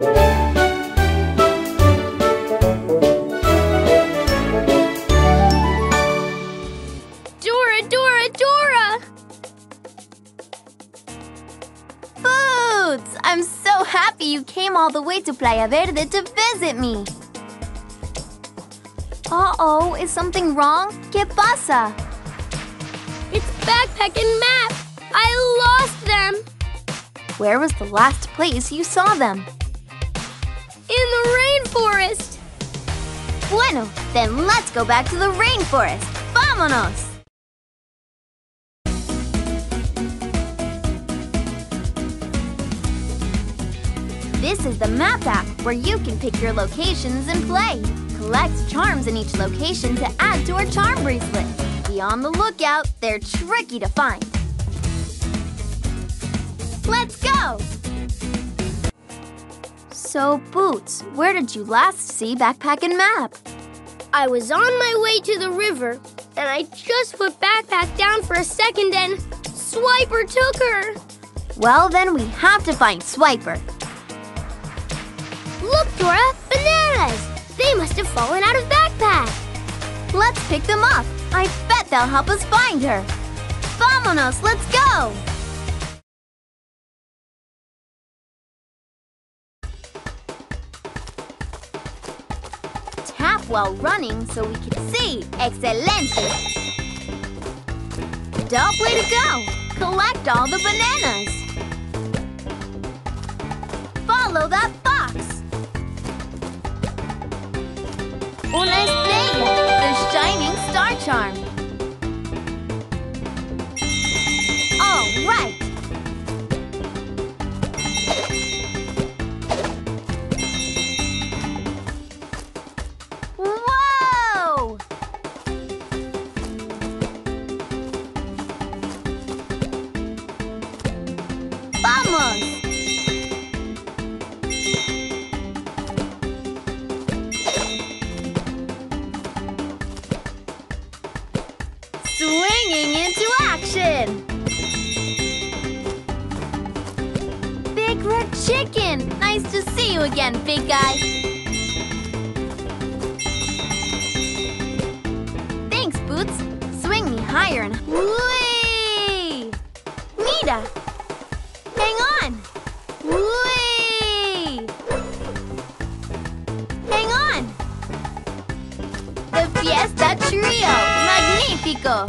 Dora, Dora, Dora! Boots! I'm so happy you came all the way to Playa Verde to visit me. Uh-oh, is something wrong? ¿Qué pasa? It's backpack and map! I lost them! Where was the last place you saw them? Bueno, then let's go back to the rainforest. ¡Vámonos! This is the map app where you can pick your locations and play. Collect charms in each location to add to our charm bracelet. Be on the lookout, they're tricky to find. Let's go! So, Boots, where did you last see Backpack and Map? I was on my way to the river, and I just put backpack down for a second and Swiper took her! Well, then we have to find Swiper. Look, Dora! Bananas! They must have fallen out of backpack! Let's pick them up. I bet they'll help us find her. Vámonos, let's go! While running so we can see. Excelente! Top way to go! Collect all the bananas! Follow that fox! Una estrella, the shining star charm. Swinging into action! Big Red Chicken! Nice to see you again, big guy! Thanks, Boots! Swing me higher and... Magnifico!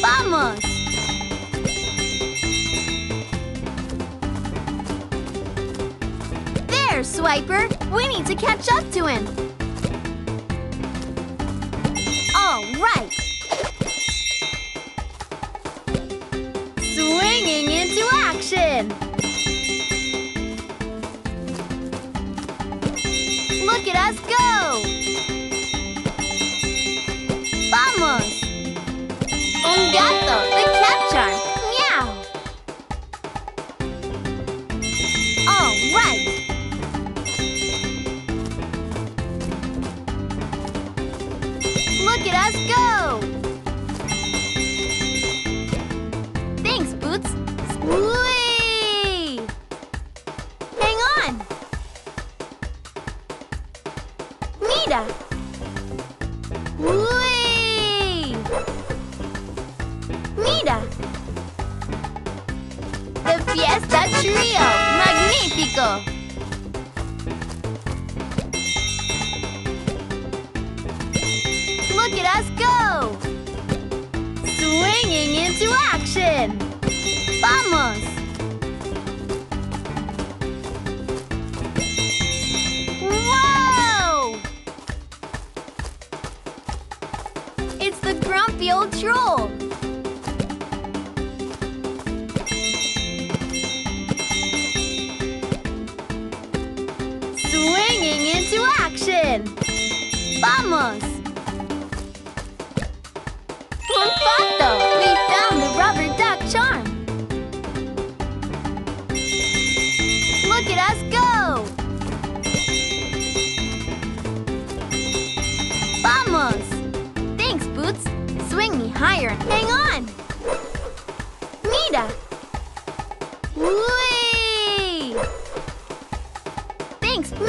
¡Vamos! There, Swiper! We need to catch up to him! All right! Swinging into action! Look at us Mira! Whee! Mira! The Fiesta Trio! Magnifico! Look at us go! Swinging into action! Vamos! Old troll! Swinging into action! Vamos!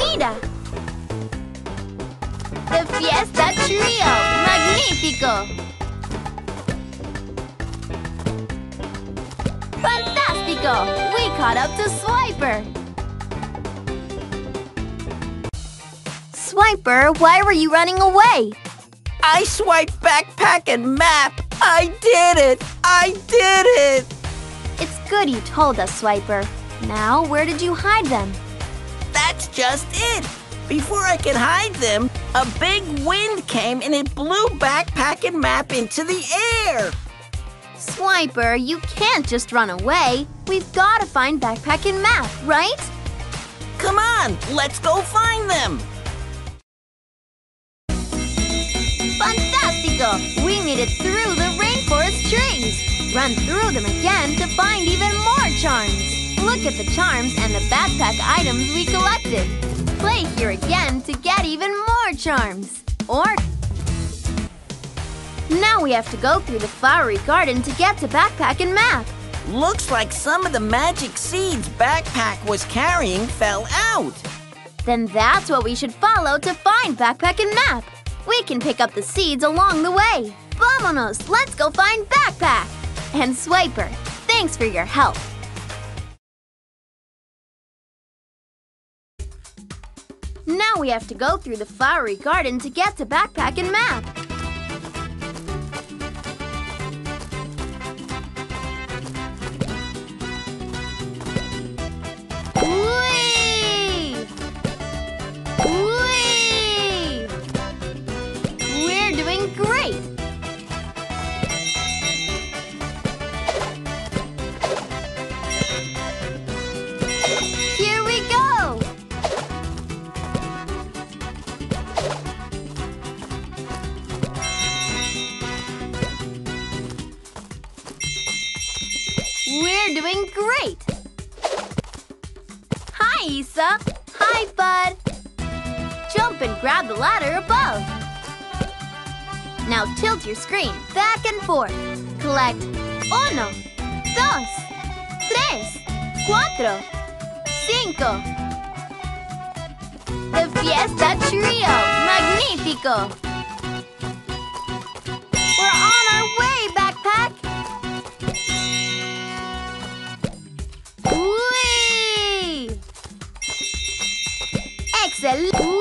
Mira. The Fiesta Trio. Magnífico. Fantastico. We caught up to Swiper. Swiper, why were you running away? I swiped backpack and map. I did it. I did it. It's good you told us, Swiper. Now, where did you hide them? That's just it. Before I could hide them, a big wind came and it blew backpack and map into the air. Swiper, you can't just run away. We've got to find Backpack and Map, right? Come on, let's go find them. Fantastico! We made it through the rainforest trees. Run through them again to find even more charms. Look at the charms and the backpack items we collected. Play here again to get even more charms. Or now we have to go through the flowery garden to get to Backpack and Map. Looks like some of the magic seeds backpack was carrying fell out. Then that's what we should follow to find Backpack and Map. We can pick up the seeds along the way. Vamonos, let's go find Backpack. And Swiper, thanks for your help. Now we have to go through the flowery garden to get to Backpack and Map. Grab the ladder above. Now tilt your screen back and forth. Collect uno, dos, tres, cuatro, cinco. The Fiesta Trio! Magnífico! We're on our way, Backpack! Whee! Excellent!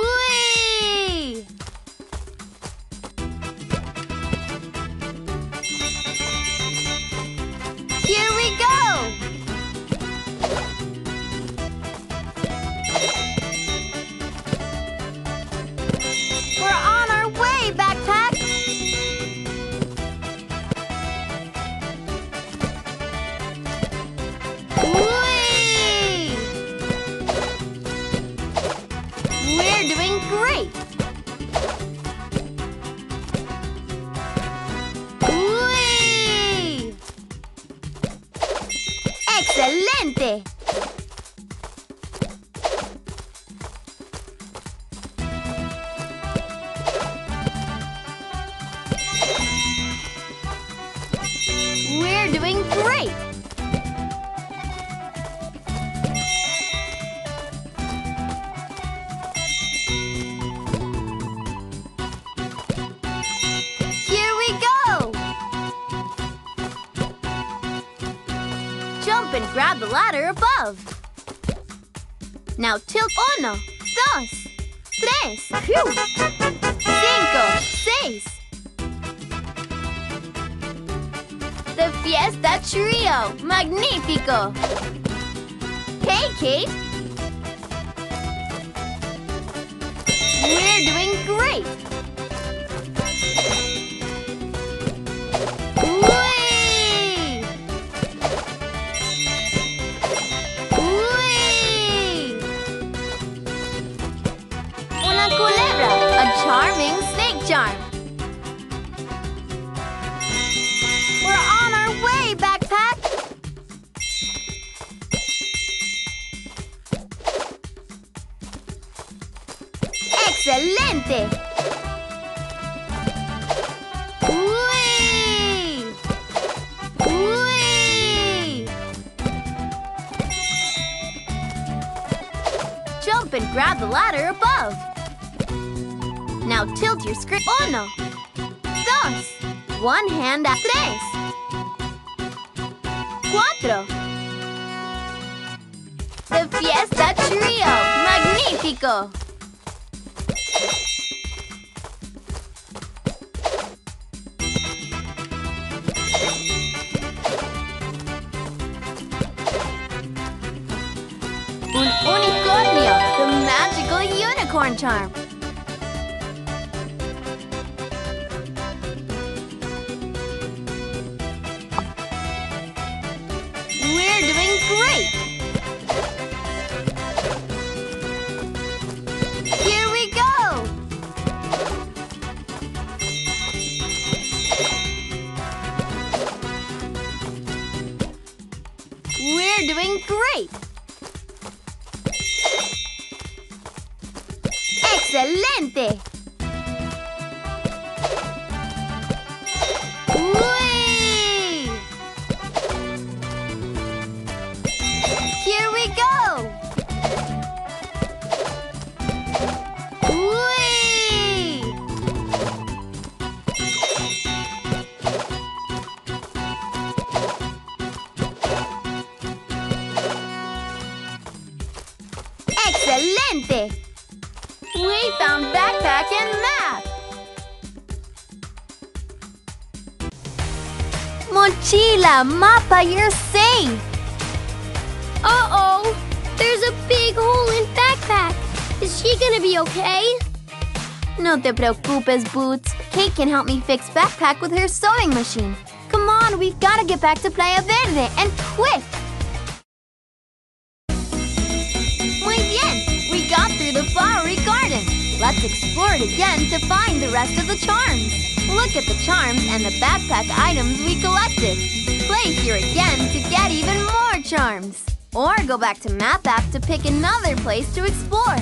Great! Here we go! Jump and grab the ladder above. Now tilt uno, dos, tres, cinco, seis. The Fiesta Trio, magnífico. Hey, Kate. We're doing great. ¡Excelente! Jump and grab the ladder above. Now tilt your screen. Oh, Uno, dos, one hand at Tres, cuatro. The Fiesta Trio. Magnífico. Unicorn charm. We're doing great. Here we go. We're doing great. ¡Excelente! Mochila, mapa, you're safe! Uh-oh! There's a big hole in backpack. Is she gonna be okay? No te preocupes, Boots. Kate can help me fix backpack with her sewing machine. Come on, we've gotta get back to Playa Verde, and quick! Let's explore it again to find the rest of the charms. Look at the charms and the backpack items we collected. Play here again to get even more charms. Or go back to Map app to pick another place to explore.